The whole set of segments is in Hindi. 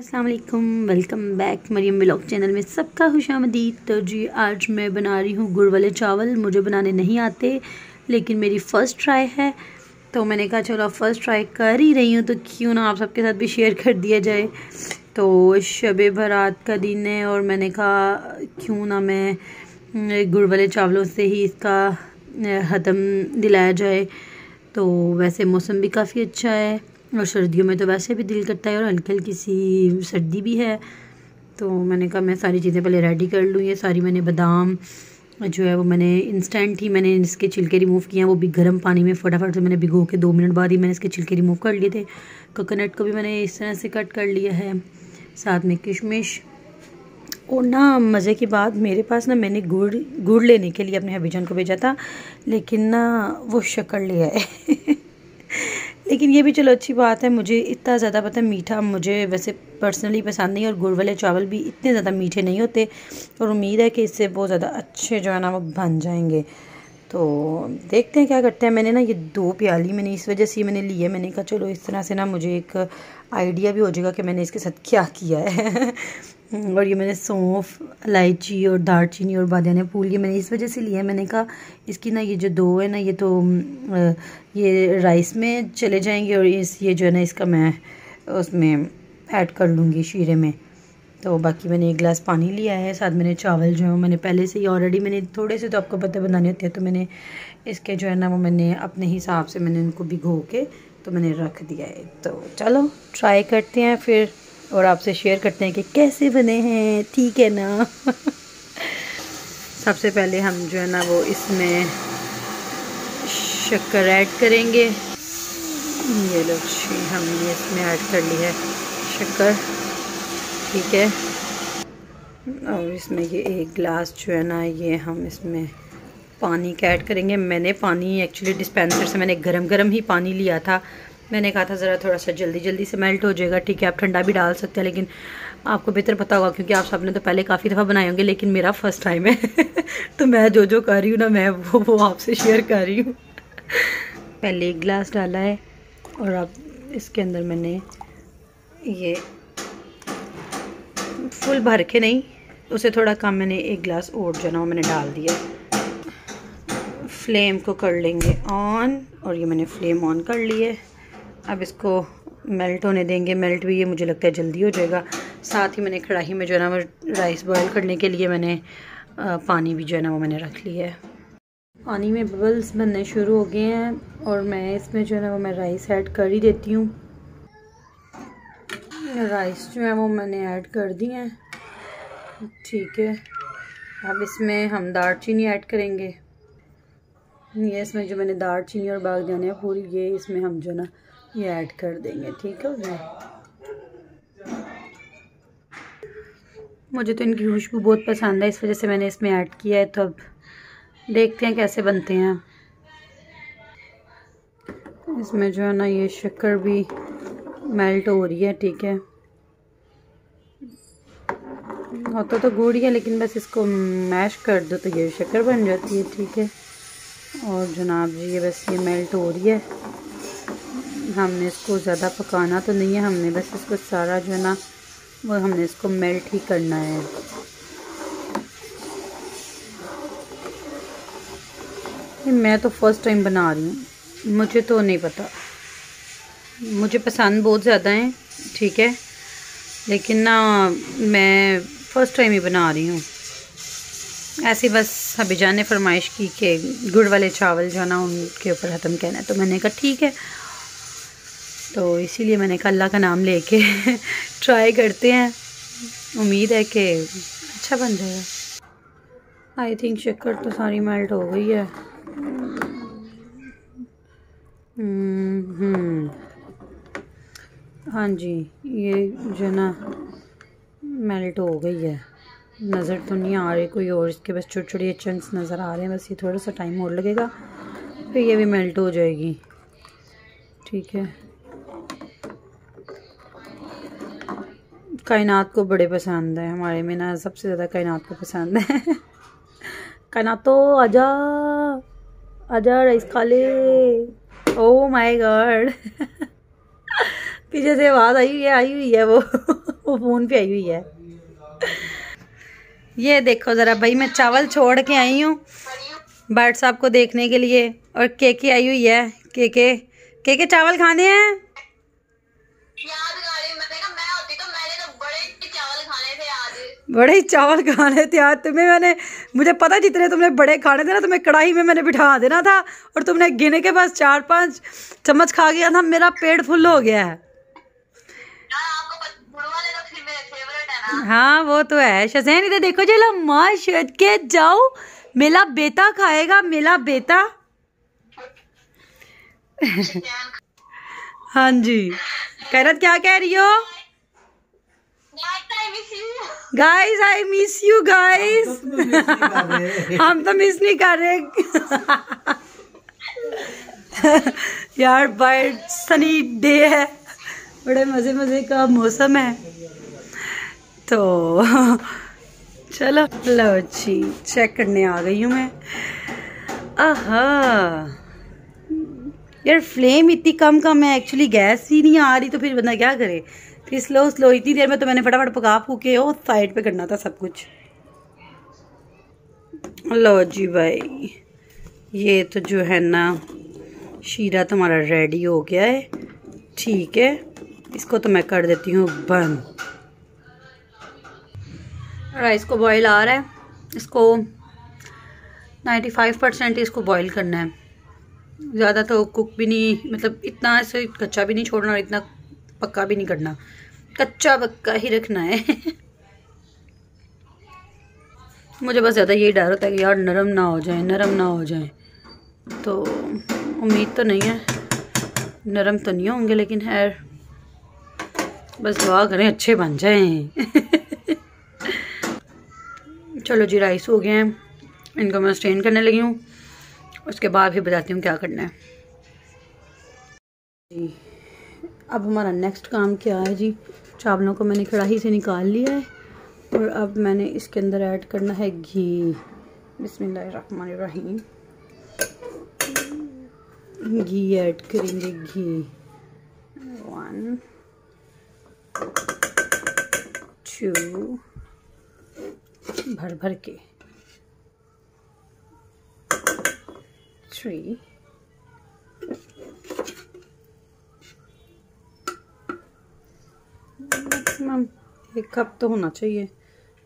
अस्सलाम वालेकुम बैक मरियम ब्लॉग चैनल में सबका खुश आमदीद। तो जी, आज मैं बना रही हूँ गुड़ वाले चावल। मुझे बनाने नहीं आते, लेकिन मेरी फ़र्स्ट ट्राई है। तो मैंने कहा, चलो फ़र्स्ट ट्राई कर ही रही हूँ तो क्यों ना आप सबके साथ भी शेयर कर दिया जाए? तो शब बारात का दिन है और मैंने कहा, क्यों ना मैं गुड़ वाले चावलों से ही इसका ख़त्म दिलाया जाए? तो वैसे मौसम भी काफ़ी अच्छा है। और सर्दियों में तो वैसे भी दिल करता है और हल्की हल्की सी सर्दी भी है। तो मैंने कहा, मैं सारी चीज़ें पहले रेडी कर लूँ, ये सारी मैंने बादाम जो है वो मैंने इंस्टेंट ही मैंने इसके छिलके रिमूव किए हैं, वो भी गर्म पानी में फटाफट से मैंने भिगो के दो मिनट बाद ही मैंने इसके छिलके रिमूव कर लिए थे। कोकोनट को भी मैंने इस तरह से कट कर लिया है, साथ में किशमिश। और ना, मज़े की बात मेरे पास ना मैंने गुड़ गुड़ लेने के लिए अपने हबीजान को भेजा था, लेकिन ना वो शक्कर लिया है लेकिन ये भी चलो अच्छी बात है, मुझे इतना ज़्यादा पता है मीठा मुझे वैसे पर्सनली पसंद नहीं और गुड़ वाले चावल भी इतने ज़्यादा मीठे नहीं होते और उम्मीद है कि इससे बहुत ज़्यादा अच्छे जो है ना वो बन जाएँगे। तो देखते हैं क्या करते हैं। मैंने ना ये दो प्याली मैंने इस वजह से मैंने लिए, मैंने कहा चलो इस तरह से ना मुझे एक आइडिया भी हो जाएगा कि मैंने इसके साथ क्या किया है। और ये मैंने सौंफ, इलायची और दालचीनी और बादाने फूल ये मैंने इस वजह से लिया मैंने कहा, इसकी ना ये जो दो है ना, ये तो ये राइस में चले जाएँगे और इस, ये जो है ना, इसका मैं उसमें ऐड कर लूँगी शीरे में। तो बाकी मैंने एक गिलास पानी लिया है, साथ मैंने चावल जो है, मैंने पहले से ही ऑलरेडी मैंने थोड़े से तो आपको पता बनाने होते हैं तो मैंने इसके जो है ना, वो मैंने अपने हिसाब से मैंने उनको भिगो के तो मैंने रख दिया है। तो चलो ट्राई करते हैं फिर। और आपसे शेयर करते हैं कि कैसे बने हैं, ठीक है ना? सबसे पहले हम जो है ना वो इसमें शक्कर ऐड करेंगे। ये लो हमने इसमें ऐड कर ली है शक्कर, ठीक है? और इसमें ये एक गिलास जो है ना, ये हम इसमें पानी का ऐड करेंगे। मैंने पानी एक्चुअली डिस्पेंसर से मैंने गरम गरम ही पानी लिया था। मैंने कहा था, ज़रा थोड़ा सा जल्दी जल्दी से मेल्ट हो जाएगा, ठीक है, आप ठंडा भी डाल सकते हैं, लेकिन आपको बेहतर पता होगा, क्योंकि आप सबने तो पहले काफ़ी दफ़ा बनाए होंगे, लेकिन मेरा फ़र्स्ट टाइम है। तो मैं जो जो कर रही हूँ ना, मैं वो वो आपसे शेयर कर रही हूँ। पहले एक गिलास डाला है, और अब इसके अंदर मैंने ये फुल भर के नहीं, उसे थोड़ा कम मैंने एक गिलास और जो ना मैंने डाल दिया। फ्लेम को कर लेंगे ऑन और ये मैंने फ्लेम ऑन कर लिए अब इसको मेल्ट होने देंगे। मेल्ट भी ये मुझे लगता है जल्दी हो जाएगा। साथ ही मैंने कढ़ाई में जो है ना, वो राइस बॉयल करने के लिए मैंने पानी भी जो है ना, वो मैंने रख लिया है। पानी में बबल्स बनने शुरू हो गए हैं और मैं इसमें जो है ना, वो मैं राइस ऐड कर ही देती हूँ। राइस जो है वो मैंने ऐड कर दी हैं। ठीक है। अब इसमें हम दार चीनी ऐड करेंगे। ये इसमें जो मैंने दार चीनी और बाग जाने पूरी ये इसमें हम जो ना ये ऐड कर देंगे, ठीक है गया मुझे तो इनकी खुशबू बहुत पसंद है, इस वजह से मैंने इसमें ऐड किया है तो अब देखते हैं कैसे बनते हैं। इसमें जो है ना, ये शक्कर भी मेल्ट हो रही है, ठीक है। होता तो गुड़ ही है, लेकिन बस इसको मैश कर दो तो ये शक्कर बन जाती है, ठीक है। और जनाब जी, ये बस ये मेल्ट हो रही है। हमने इसको ज़्यादा पकाना तो नहीं है, हमने बस इसको सारा जो है ना, वो हमने इसको मेल्ट ही करना है। मैं तो फ़र्स्ट टाइम बना रही हूँ, मुझे तो नहीं पता। मुझे पसंद बहुत ज़्यादा है, ठीक है, लेकिन ना मैं फ़र्स्ट टाइम ही बना रही हूँ। ऐसे बस अभी जाने फरमाइश की कि गुड़ वाले चावल जो है ना, उनके ऊपर ख़त्म कहना है तो मैंने कहा, ठीक है तो इसीलिए मैंने कहा, अल्लाह का नाम लेके ट्राई करते हैं। उम्मीद है कि अच्छा बन जाएगा। आई थिंक शक्कर तो सारी मेल्ट हो गई है। हम्म हाँ जी, ये जो ना मेल्ट हो गई है। नज़र तो नहीं आ रही कोई और, इसके बस छोटे छोटे चंक्स नज़र आ रहे हैं, बस ये थोड़ा सा टाइम और लगेगा, फिर ये भी मेल्ट हो जाएगी। ठीक है। कायनात को बड़े पसंद है। हमारे में ना सबसे ज़्यादा कायनात को पसंद है। कायनात तो आजा आजा, राइस खा ले। ओ माय गॉड पीछे से आवाज़ आई हुई है, आई हुई है वो। वो फ़ोन पे आई हुई है। ये देखो ज़रा भाई, मैं चावल छोड़ के आई हूँ बर्ड साहब को देखने के लिए। और केके आई हुई है, केके। केके चावल खाने हैं? बड़े ही चावल खाने थे आज तुम्हें मैंने मुझे पता जितने तुमने बड़े खाने थे ना तुम्हें कढ़ाई में मैंने बिठा देना था और तुमने गिने के पास चार पाँच चम्मच खा गया था मेरा पेट फुल हो गया है। हाँ वो तो है। शसैन इधर देखो चलो माँ शर्ट के जाओ। मेला बेटा खाएगा मेला बेटा हाँ जी। कैरत क्या कह रही हो? Guys I miss you guys हम तो मिस नहीं कर रहे। यार बर्ड सनी डे है। बड़े मज़े मज़े का मौसम है। तो चलो लो जी चेक करने आ गई हूँ मैं। आहा। यार फ्लेम इतनी कम कम है। एक्चुअली गैस ही नहीं आ रही तो फिर बंदा क्या करे? फिर स्लो स्लो इतनी देर में तो मैंने फटाफट पका फूके वो साइड पे करना था सब कुछ। लो जी भाई, ये तो जो है ना, शीरा तुम्हारा रेडी हो गया है। ठीक है, इसको तो मैं कर देती हूँ बंद। राइस को बॉईल आ रहा है। इसको 95 परसेंट इसको बॉईल करना है। ज़्यादा तो कुक भी नहीं मतलब इतना ऐसे कच्चा भी नहीं छोड़ना और इतना पक्का भी नहीं करना। कच्चा पक्का ही रखना है। मुझे बस ज़्यादा यही डर होता है कि यार नरम ना हो जाए, नरम ना हो जाए। तो उम्मीद तो नहीं है। नरम तो नहीं होंगे, लेकिन है बस दुआ करें अच्छे बन जाएँ। चलो जी राइस हो गए हैं। इनको मैं स्ट्रेन करने लगी हूँ। उसके बाद भी बताती हूँ क्या करना है। जी, अब हमारा नेक्स्ट काम क्या है जी? चावलों को मैंने कढ़ाई से निकाल लिया है और अब मैंने इसके अंदर ऐड करना है घी। बिस्मिल्लाहिर्रहमानिर्रहीम। घी ऐड करेंगे, घी। वन टू भर भर के। थ्री मैक्सिमम एक कप तो होना चाहिए।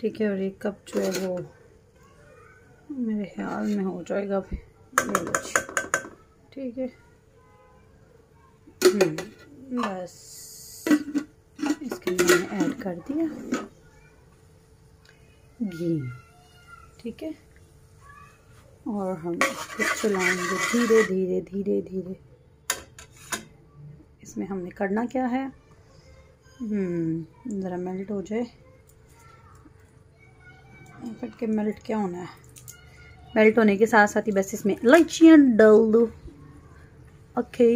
ठीक है और एक कप जो है वो मेरे ख्याल में हो जाएगा ठीक है। हम्म, बस। इसके मैंने ऐड कर दिया। घी। ठीक है। और हम इसको चलाएँगे धीरे धीरे धीरे धीरे। इसमें हमने करना क्या है? ज़रा मेल्ट हो जाए। फिर के मेल्ट क्या होना है? मेल्ट होने के साथ साथ ही बस इसमें इलायचियाँ डाल दो। ओके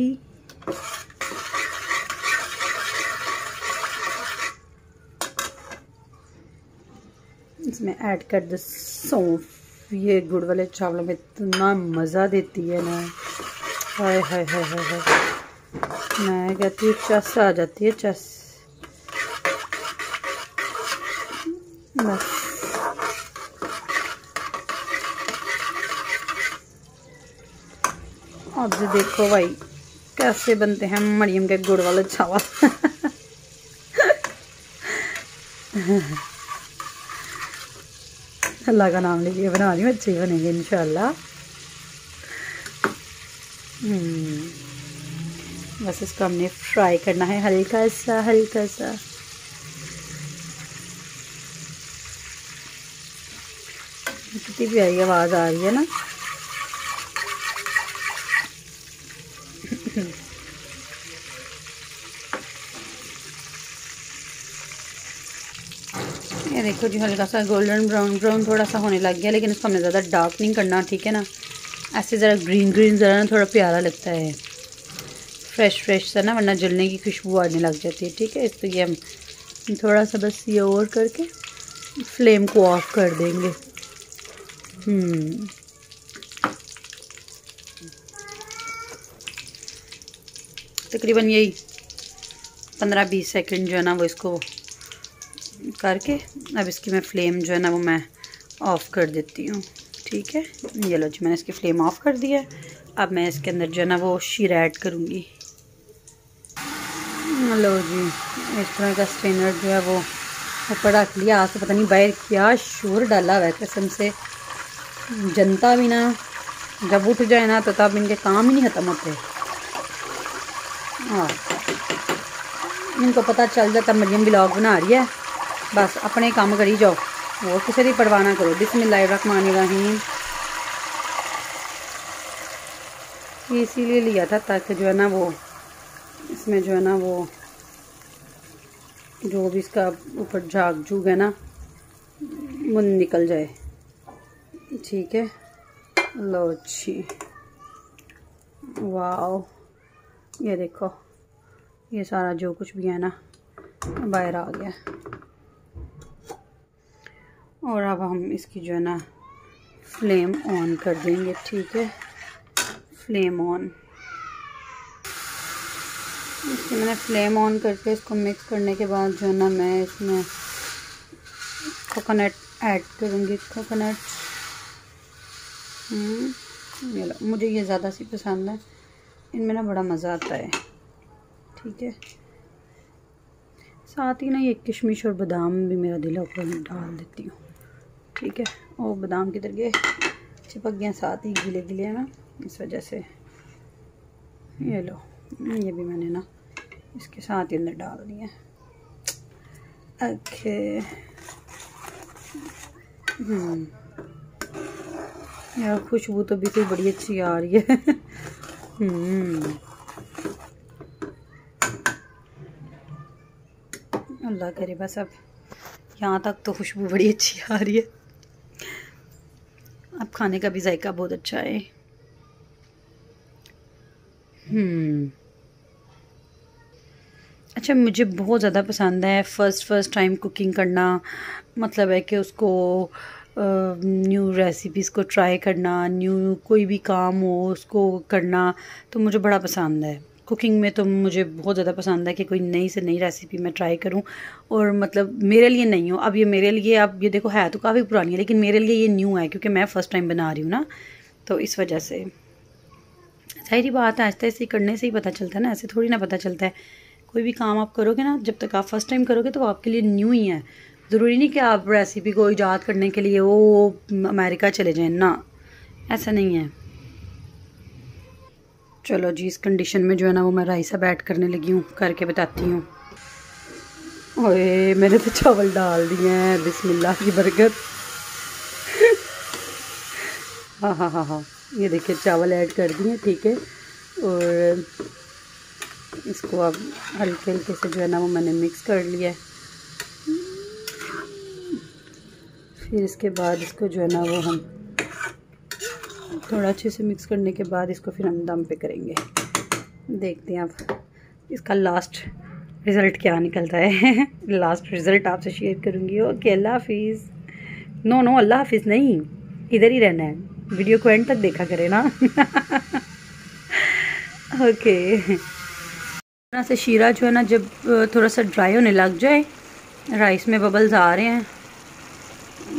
इसमें ऐड कर दो सौंफ। ये गुड़ वाले चावलों में इतना मज़ा देती है ना। हाय हाय हाय हाय हाय। मैं कहती हूँ, चस आ जाती है, चस। बस अब जो देखो भाई कैसे बनते हैं मरियम के गुड़ वाले चावल अल्लाह का नाम लेके बना रही हूँ अच्छे बनेंगे इनशाला बस इसको हमने फ्राई करना है हल्का सा हल्का सा कितनी प्यारी आवाज़ आ रही है ना? ये देखो जी, हल्का सा गोल्डन ब्राउन ब्राउन थोड़ा सा होने लग गया, लेकिन इसको हमने ज़्यादा डार्क नहीं करना, ठीक है ना? ऐसे ज़रा ग्रीन ग्रीन ज़रा ना थोड़ा प्यारा लगता है। फ्रेश फ्रेश सा ना, वरना जलने की खुशबू आने लग जाती है, ठीक है? तो ये हम थोड़ा सा बस ये और करके फ्लेम को ऑफ़ कर देंगे। हम्म। तकरीबन यही पंद्रह बीस सेकंड जो है ना वो इसको करके, अब इसकी मैं फ्लेम जो है ना वो मैं ऑफ़ कर देती हूँ, ठीक है? ये लो जी, मैंने इसकी फ्लेम ऑफ़ कर दिया अब मैं इसके अंदर जो है ना वो शीरा ऐड करूँगी। लो जी, इस तरह का स्ट्रेनर जो है वो ऊपर रख लिया आज तो पता नहीं बाहर क्या शोर डाला हुआ है कसम से। जनता भी ना जब उठ जाए ना तो तब इनके काम ही नहीं ख़त्म होते। हाँ। इनको पता चल जाता मरियम ब्लॉग बना रही है। बस अपने काम करी जाओ। वो किसी की परवाह ना करो। बिस्मिल्लाहिर्रहमानिर्रहीम रहीम। इसीलिए लिया था ताकि जो है ना वो, इसमें जो है ना वो, जो भी इसका ऊपर झाग झूग है ना, वो निकल जाए। ठीक है। लो अच्छी। वाओ। ये देखो। ये सारा जो कुछ भी है ना, बाहर आ गया। और अब हम इसकी जो है ना फ्लेम ऑन कर देंगे, ठीक है? फ्लेम ऑन इसकी मैंने फ्लेम ऑन करके इसको मिक्स करने के बाद जो है ना, मैं इसमें कोकोनट ऐड करूँगी। कोकोनट ये लो, मुझे ये ज़्यादा सी पसंद है। इनमें ना बड़ा मज़ा आता है। ठीक है? साथ ही ना ये किशमिश और बादाम भी मेरा दिल ऊपर डाल देती हूँ। ठीक है? और बादाम किधर गए चिपक गए साथ ही गिले गिले ना? इस वजह से। ये लो, ये भी मैंने ना इसके साथ ही अंदर डाल दिए ओके। हम्म। यार, खुशबू तो भी कोई बड़ी अच्छी आ रही है। हम्म। अल्लाह करे, बस अब यहाँ तक तो खुशबू बड़ी अच्छी आ रही है। अब खाने का भी जायका बहुत अच्छा है। हम्म। अच्छा मुझे बहुत ज़्यादा पसंद है फ़र्स्ट फ़र्स्ट टाइम कुकिंग करना। मतलब है कि उसको न्यू रेसिपीज़ को ट्राई करना न्यू कोई भी काम हो, उसको करना तो मुझे बड़ा पसंद है। कुकिंग में तो मुझे बहुत ज़्यादा पसंद है कि कोई नई से नई रेसिपी मैं ट्राई करूँ और मतलब मेरे लिए नहीं हो। अब ये मेरे लिए, अब ये देखो, है तो काफ़ी पुरानी है, लेकिन मेरे लिए ये न्यू है, क्योंकि मैं फ़र्स्ट टाइम बना रही हूँ ना तो इस वजह से। सारी बात है आहिस्ता ऐसे करने से ही पता चलता है ना, ऐसे थोड़ी ना पता चलता है। कोई भी काम आप करोगे ना, जब तक आप फ़र्स्ट टाइम करोगे तो आपके लिए न्यू ही है। ज़रूरी नहीं कि आप रेसिपी को ईजाद करने के लिए वो अमेरिका चले जाएँ, ना। ऐसा नहीं है। चलो जी, इस कंडीशन में जो है ना वो मैं राइस ऐड करने लगी हूँ, करके बताती हूँ। ओए, मैंने तो चावल डाल दिए हैं, बिस्मिल्लाह की बरकत। हाँ हाँ हाँ हाँ। ये देखिए, चावल ऐड कर दिए, ठीक है। और इसको अब हल्के हल्के से जो है ना वो मैंने मिक्स कर लिया फिर इसके बाद इसको जो है ना वो हम थोड़ा अच्छे से मिक्स करने के बाद इसको फिर हम दम पे करेंगे। देखते हैं अब इसका लास्ट रिज़ल्ट क्या निकलता है। लास्ट रिज़ल्ट आपसे शेयर करूँगी। ओके अल्लाह हाफिज़। नो नो अल्लाह हाफिज़ नहीं। इधर ही रहना है। वीडियो को एंड तक देखा करे ना। ओके तरह से शीरा जो है ना जब, थोड़ा सा ड्राई होने लग जाए राइस में बबल्स आ रहे हैं।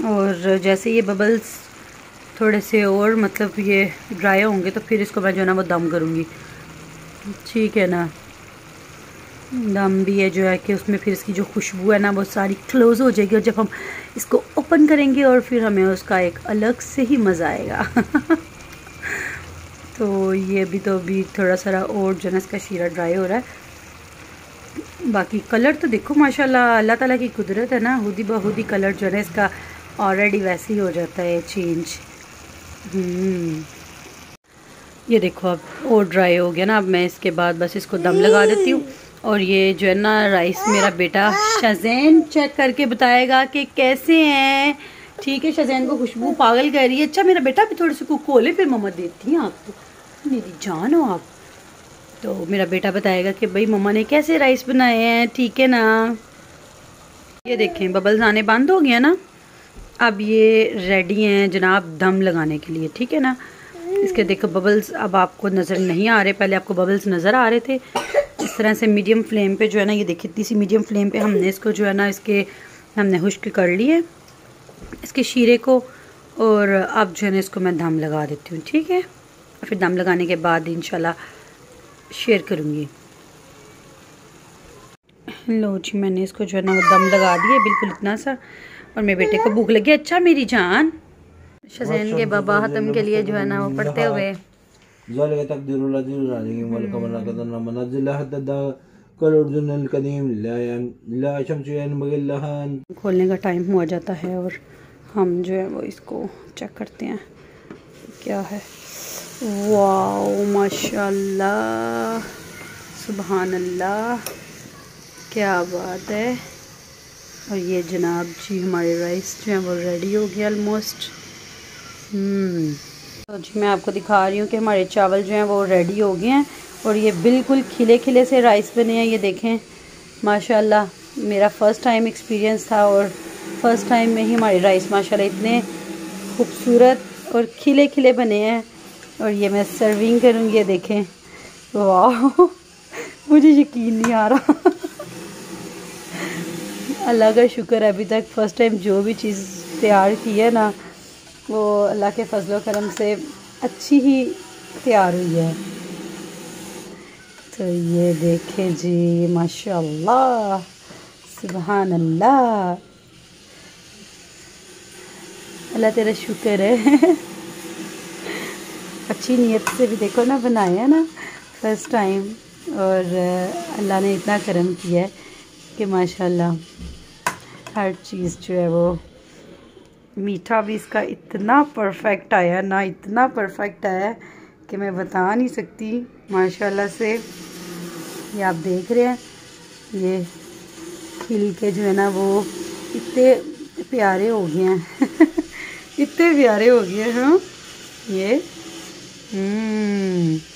और जैसे ये बबल्स थोड़े से और मतलब ये ड्राई होंगे तो फिर इसको मैं जो है ना वो दम करूँगी। ठीक है ना? दम भी है जो है कि उसमें फिर इसकी जो खुशबू है ना, वो सारी क्लोज़ हो जाएगी और जब हम इसको ओपन करेंगे और फिर हमें उसका एक अलग से ही मज़ा आएगा। तो ये भी तो अभी थोड़ा सारा और जो है इसका शीरा ड्राई हो रहा है। बाकी कलर तो देखो, माशाल्लाह, अल्लाह ताला की कुदरत है ना खुदी बहुदी कलर जो है इसका ऑलरेडी वैसे ही हो जाता है चेंज हम्म। ये देखो अब, और ड्राई हो गया ना, अब मैं इसके बाद बस इसको दम लगा देती हूँ. और ये जो है ना राइस मेरा बेटा शजैन चेक करके बताएगा कि कैसे हैं. ठीक है शजैन को खुशबू पागल कर रही है. अच्छा मेरा बेटा भी थोड़े से कुक खोले, फिर मम्मा देती हैं आपको मेरी जान हो आप. तो मेरा बेटा बताएगा कि भाई, मम्मा ने कैसे राइस बनाए हैं? ठीक है ना? ये देखें बबल्स आने बंद हो गया ना? अब ये रेडी हैं जनाब दम लगाने के लिए, ठीक है ना? इसके देखो बबल्स अब आपको नज़र नहीं आ रहे, पहले आपको बबल्स नज़र आ रहे थे। इस तरह से मीडियम फ्लेम पे जो है ना, ये देखिए, इतनी सी मीडियम फ्लेम पे हमने इसको जो है ना, इसके, हमने खुश्क कर लिए इसके शीरे को, और अब जो है ना, इसको मैं दम लगा देती हूँ, ठीक है? और फिर दम लगाने के बाद इन शेयर करूँगी। लो जी, मैंने इसको जो है ना दम लगा दिया, बिल्कुल इतना सा। और मेरे बेटे को भूख लगी। अच्छा मेरी जान। शजैन के बाबा हतम के लिए जो है ना वो पढ़ते हुए। खोलने का टाइम हुआ जाता है और हम जो है वो इसको चेक करते हैं। क्या है? वाओ माशाल्लाह। सुबहान अल्लाह क्या बात है। और ये जनाब जी हमारे राइस जो हैं वो रेडी हो गया ऑलमोस्ट तो जी मैं आपको दिखा रही हूँ कि हमारे चावल जो हैं वो रेडी हो गए हैं और ये बिल्कुल खिले खिले से राइस बने हैं, ये देखें। माशाल्लाह, मेरा फ़र्स्ट टाइम एक्सपीरियंस था और फ़र्स्ट टाइम में ही हमारे राइस माशाल्लाह इतने खूबसूरत और खिले खिले बने हैं। और ये मैं सर्विंग करूँगी, ये देखें। वाह, मुझे यकीन नहीं आ रहा। अल्लाह का शुक्र अभी तक फ़र्स्ट टाइम जो भी चीज़ तैयार की है ना, वो अल्लाह के फजल करम से अच्छी ही तैयार हुई है। तो ये देखें जी, माशाल्लाह सुबहान अल्लाह अल्लाह तेरा शुक्र है। अच्छी नीयत से भी देखो ना, बनाया ना फ़र्स्ट टाइम और अल्लाह ने इतना करम किया है कि माशाल्लाह। हर चीज़ जो है वो, मीठा भी इसका इतना परफेक्ट आया ना, इतना परफेक्ट आया कि मैं बता नहीं सकती, माशाल्लाह से। ये आप देख रहे हैं, ये खिल के जो है ना वो इतने प्यारे हो गए हैं। इतने प्यारे हो गए हैं। ये हम्म।